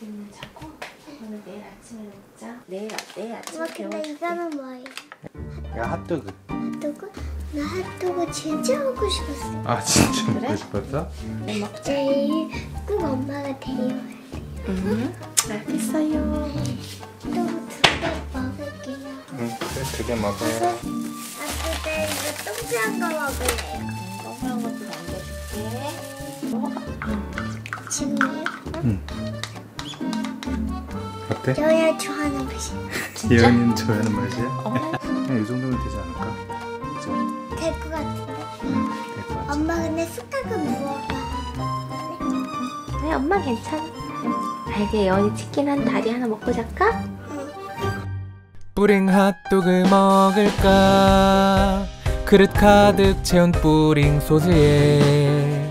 우리는 자고 오늘 내일 아침에 먹자. 내일 내일 아침에 엄마 근데 이거는 뭐예요? 야 핫도그 핫도그? 나 핫도그 진짜 먹고 싶었어. 아 진짜 그래? 먹고 싶었어? 네 먹자. 내일 꼭 엄마가 데려와야 돼. 음, 알겠어요. 핫도그 두개 먹을게요. 응 그래 두개 먹어요 아 근데 이거 동그란 거 먹을래요. 동그란 것도 남겨줄게. 먹어봐. 아, 지금 어때? 저야 좋아하는 맛이. 진짜? 예언이는 좋아하는 맛이야? 어, 그냥 이 정도면 되지 않을까? 될 것 같은데. 응, 될것 같아 엄마 근데 숟가락 무어봐. 네, 엄마 괜찮아. 응. 알게 예원이 치킨 한 다리 하나 먹고 잘까? 뿌링 핫도그 먹을까 그릇 가득 채운 뿌링 소스에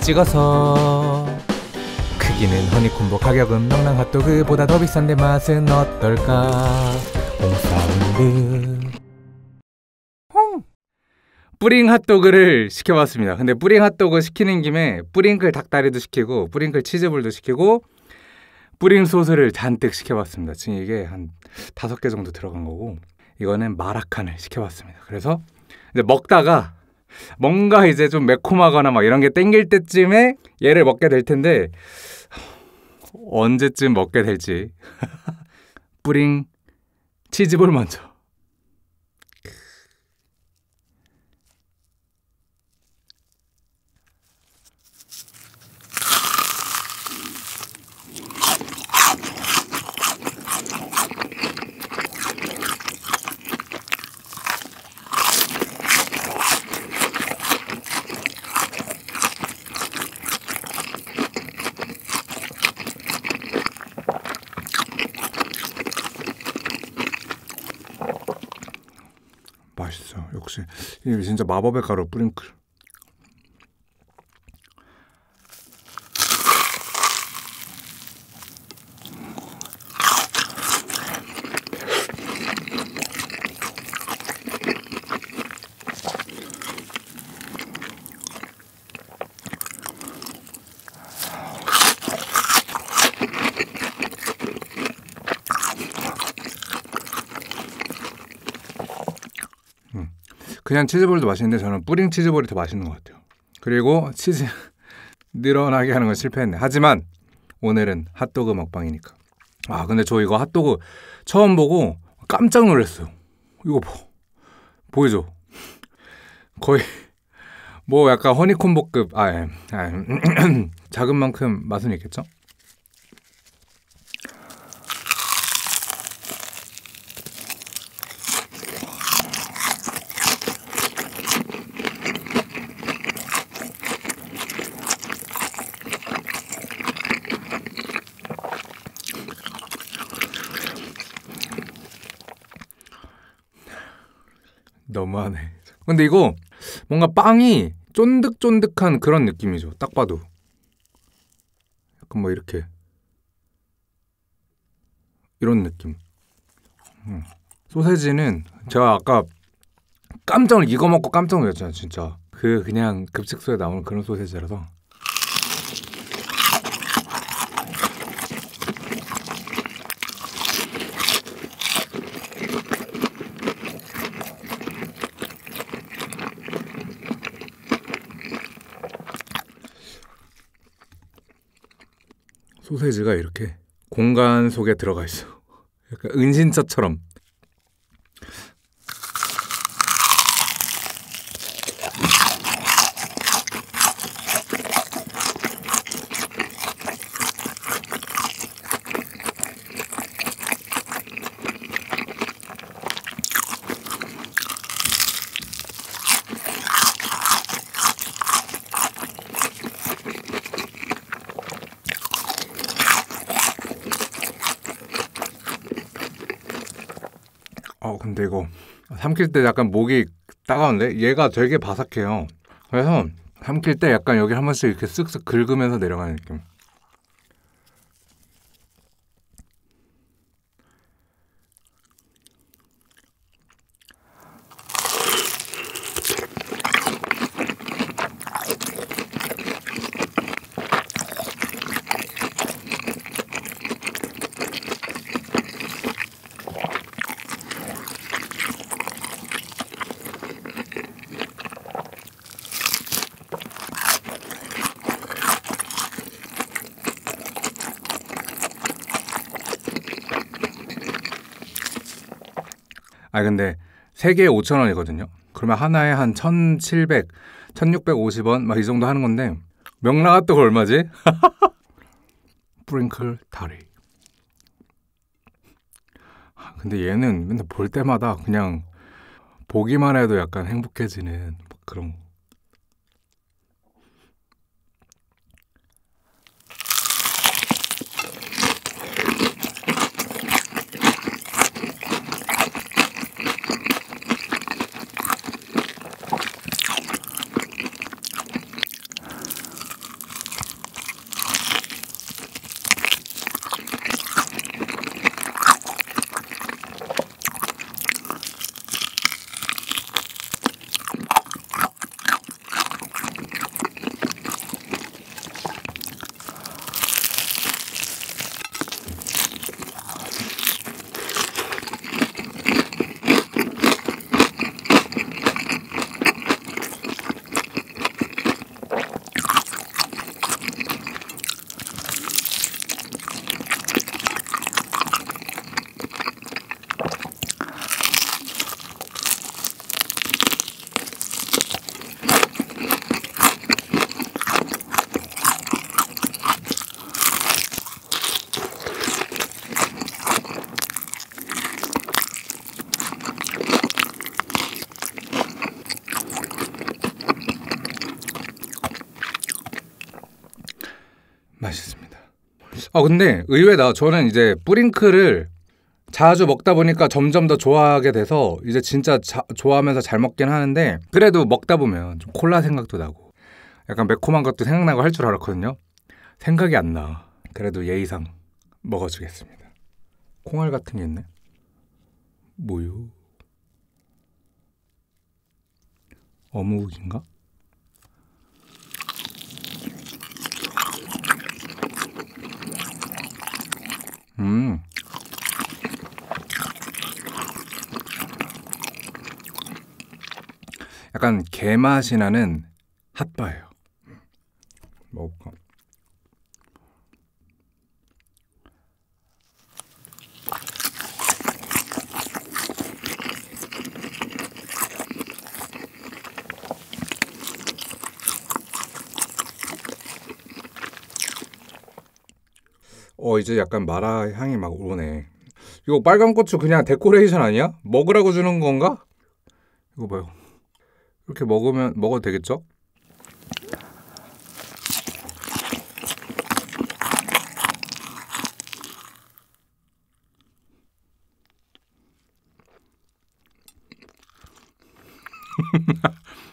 찍어서 크기는 허니콤보 가격은 명랑 핫도그보다 더 비싼데 맛은 어떨까? 홍사운드. 홍! 뿌링 핫도그를 시켜봤습니다. 근데 뿌링 핫도그 시키는 김에 뿌링클 닭다리도 시키고 뿌링클 치즈볼도 시키고 뿌링 소스를 잔뜩 시켜봤습니다. 지금 이게 한 다섯 개 정도 들어간 거고 이거는 마라칸을 시켜봤습니다. 그래서 이제 먹다가 뭔가 이제 좀 매콤하거나 막 이런 게 땡길 때쯤에 얘를 먹게 될 텐데 언제쯤 먹게 될지. 뿌링. 치즈볼 먼저 맛있어 역시. 진짜 마법의 가루 뿌링클 그냥 치즈볼도 맛있는데 저는 뿌링 치즈볼이 더 맛있는 것 같아요. 그리고 치즈 늘어나게 하는 건 실패했네. 하지만 오늘은 핫도그 먹방이니까. 아 근데 저 이거 핫도그 처음 보고 깜짝 놀랐어요. 이거 보, 보이죠? 거의 뭐 약간 허니콤보급 아, 예. 아 예. 작은 만큼 맛은 있겠죠? 너무하네. 근데 이거 뭔가 빵이 쫀득쫀득한 그런 느낌이죠. 딱 봐도. 약간 뭐 이렇게 이런 느낌. 음. 소세지는 제가 아까 깜짝 놀 이거 먹고 깜짝 놀랐잖아요, 진짜. 그 그냥 급식소에 나오는 그런 소세지라서. 소세지가 이렇게 공간 속에 들어가 있어. 약간 은신처처럼. 이거 삼킬 때 약간 목이 따가운데 얘가 되게 바삭해요. 그래서 삼킬 때 약간 여기 한 번씩 이렇게 쓱쓱 긁으면서 내려가는 느낌. 아 근데 세 개에 5천 원이거든요. 그러면 하나에 한 1,700, 1,650원 막 이 정도 하는 건데 명랑핫도그 얼마지? 프링클 다리. 아, 근데 얘는 맨날 볼 때마다 그냥 보기만 해도 약간 행복해지는 뭐 그런. 맛있습니다. 아 근데 의외다. 저는 이제 뿌링클을 자주 먹다 보니까 점점 더 좋아하게 돼서 이제 진짜 자- 좋아하면서 잘 먹긴 하는데 그래도 먹다 보면 좀 콜라 생각도 나고 약간 매콤한 것도 생각나고 할 줄 알았거든요. 생각이 안 나. 그래도 예의상 먹어주겠습니다. 콩알 같은 게 있네. 뭐요? 어묵인가? 음. 약간 게 맛이 나는 핫바예요. 먹어볼까? 어 이제 약간 마라 향이 막 오네. 이거 빨간 고추 그냥 데코레이션 아니야? 먹으라고 주는 건가? 이거 봐요. 이렇게 먹으면 먹어도 되겠죠?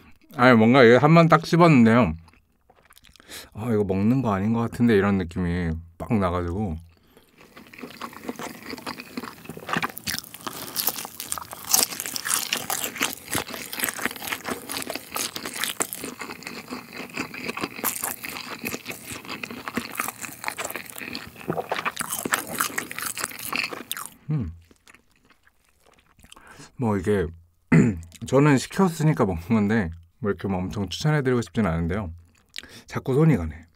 아니 뭔가 이거 한 번 딱 씹었는데요. 아 이거 먹는 거 아닌 것 같은데 이런 느낌이 빡 나가지고 뭐 이게 저는 시켰으니까 먹는 건데 뭐 이렇게 뭐 엄청 추천해드리고 싶진 않은데요. 자꾸 손이 가네.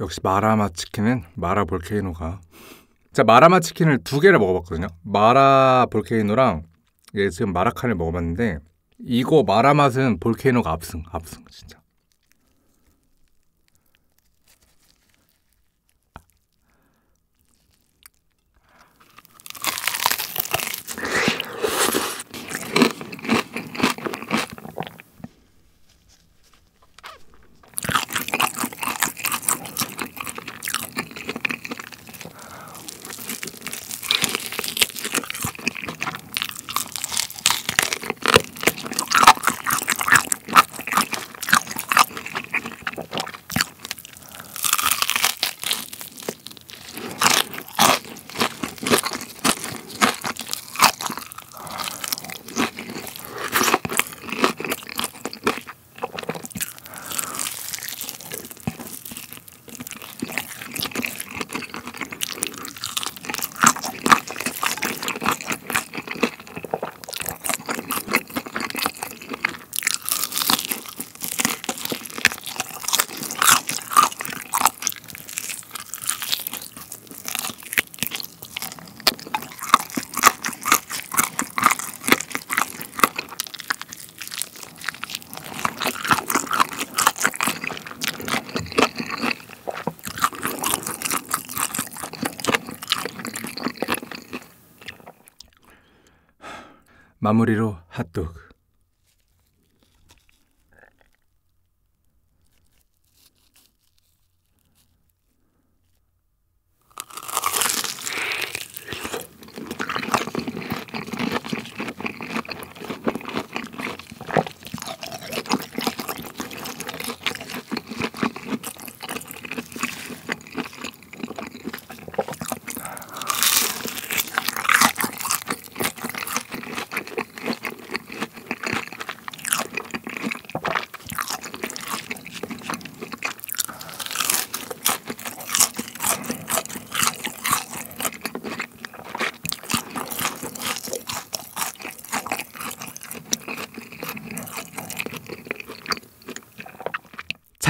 역시 마라맛 치킨은 마라 볼케이노가 자 마라맛 치킨을 두 개를 먹어봤거든요. 마라 볼케이노랑 예, 지금 마라칸을 먹어봤는데 이거 마라 맛은 볼케이노가 압승 압승 진짜. 마무리로 핫도그.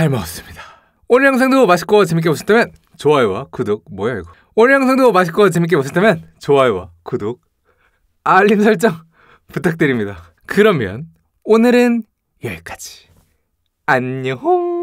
잘 먹었습니다. 오늘 영상도 맛있고 재밌게 보셨다면 좋아요와 구독 뭐야 이거? 오늘 영상도 맛있고 재밌게 보셨다면 좋아요와 구독 알림 설정 부탁드립니다. 그러면 오늘은 여기까지. 안녕.